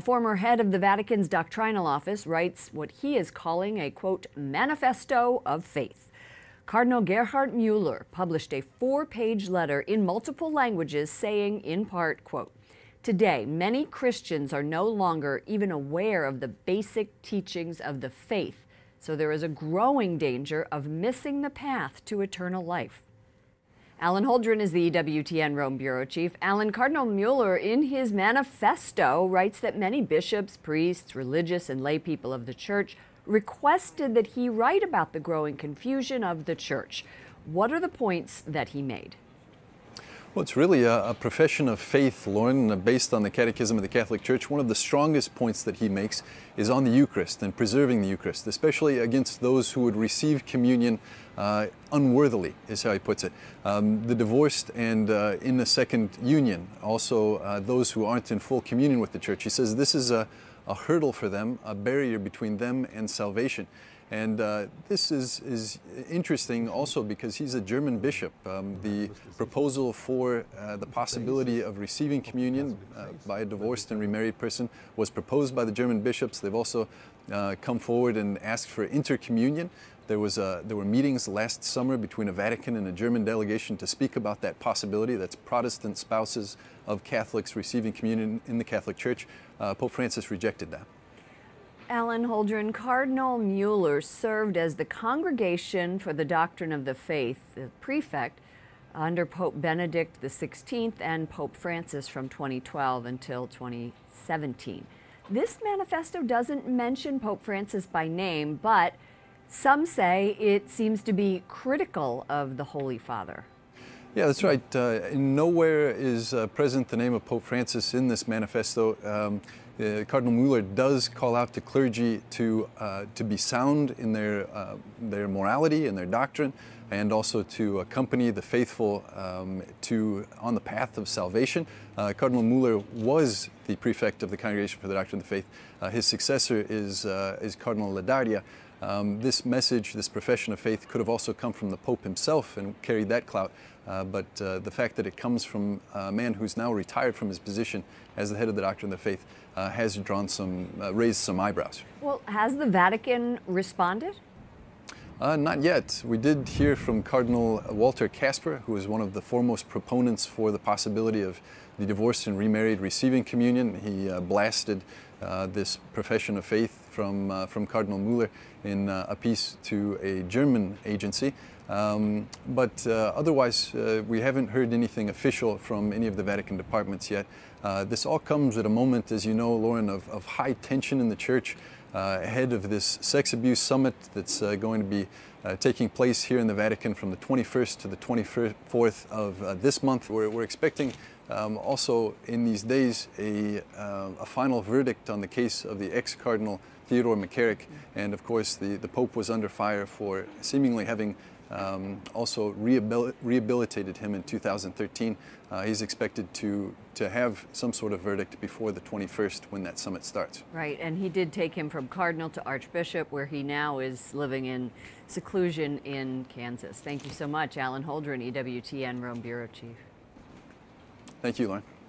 A former head of the Vatican's doctrinal office writes what he is calling a quote, manifesto of faith. Cardinal Gerhard Mueller published a four page letter in multiple languages saying, in part, quote, Today, many Christians are no longer even aware of the basic teachings of the faith, so there is a growing danger of missing the path to eternal life. Alan Holdren is the EWTN Rome Bureau Chief. Alan Cardinal Mueller, in his manifesto, writes that many bishops, priests, religious, and lay people of the church requested that he write about the growing confusion of the church. What are the points that he made? Well, it's really a, a, profession of faith, Lauren, based on the Catechism of the Catholic Church. One of the strongest points that he makes is on the Eucharist and preserving the Eucharist, especially against those who would receive communion uh, unworthily, is how he puts it. Um, the divorced and uh, in the second union, also uh, those who aren't in full communion with the Church. He says this is a, a hurdle for them, a barrier between them and salvation. And uh, this is, is interesting also because he's a German bishop. Um, the proposal for uh, the possibility of receiving communion uh, by a divorced and remarried person was proposed by the German bishops. They've also uh, come forward and asked for intercommunion. There, was a, there were meetings last summer between a Vatican and a German delegation to speak about that possibility. That's Protestant spouses of Catholics receiving communion in the Catholic Church. Uh, Pope Francis rejected that. Alan Holdren, Cardinal Mueller served as the Congregation for the Doctrine of the Faith, the prefect, under Pope Benedict XVI and Pope Francis from 2012 until 2017. This manifesto doesn't mention Pope Francis by name, but some say it seems to be critical of the Holy Father. Yeah, that's right. Uh, nowhere is uh, present the name of Pope Francis in this manifesto. Um, uh, Cardinal Mueller does call out to clergy to, uh, to be sound in their, uh, their morality and their doctrine, and also to accompany the faithful um, to, on the path of salvation. Uh, Cardinal Mueller was the prefect of the Congregation for the Doctrine of the Faith. His successor is, is Cardinal Ladaria. Um, this message, this profession of faith, could have also come from the Pope himself and carried that clout. Uh, but uh, the fact that it comes from a man who's now retired from his position as the head of the Doctrine of the Faith uh, has drawn some, uh, raised some eyebrows. Well, has the Vatican responded? Uh, not yet. We did hear from Cardinal Walter Kasper, who is one of the foremost proponents for the possibility of the divorced and remarried receiving communion. He uh, blasted uh, this profession of faith from, uh, from Cardinal Mueller in uh, a piece to a German agency. Um, but uh, otherwise, uh, we haven't heard anything official from any of the Vatican departments yet. This all comes at a moment, as you know, Lauren, of, of high tension in the church ahead of this sex abuse summit that's going to be taking place here in the Vatican from the 21st to the 24th of this month. We're, we're expecting um, also, in these days, a, uh, a, final verdict on the case of the ex-cardinal Theodore McCarrick, and of course, the, the Pope was under fire for seemingly having um, also rehabil rehabilitated him in 2013. Uh, he's expected to, to have some sort of verdict before the 21st when that summit starts. Right, and he did take him from cardinal to archbishop, where he now is living in seclusion in Kansas. Thank you so much, Alan Holdren, EWTN Rome Bureau Chief. Thank you, Lauren.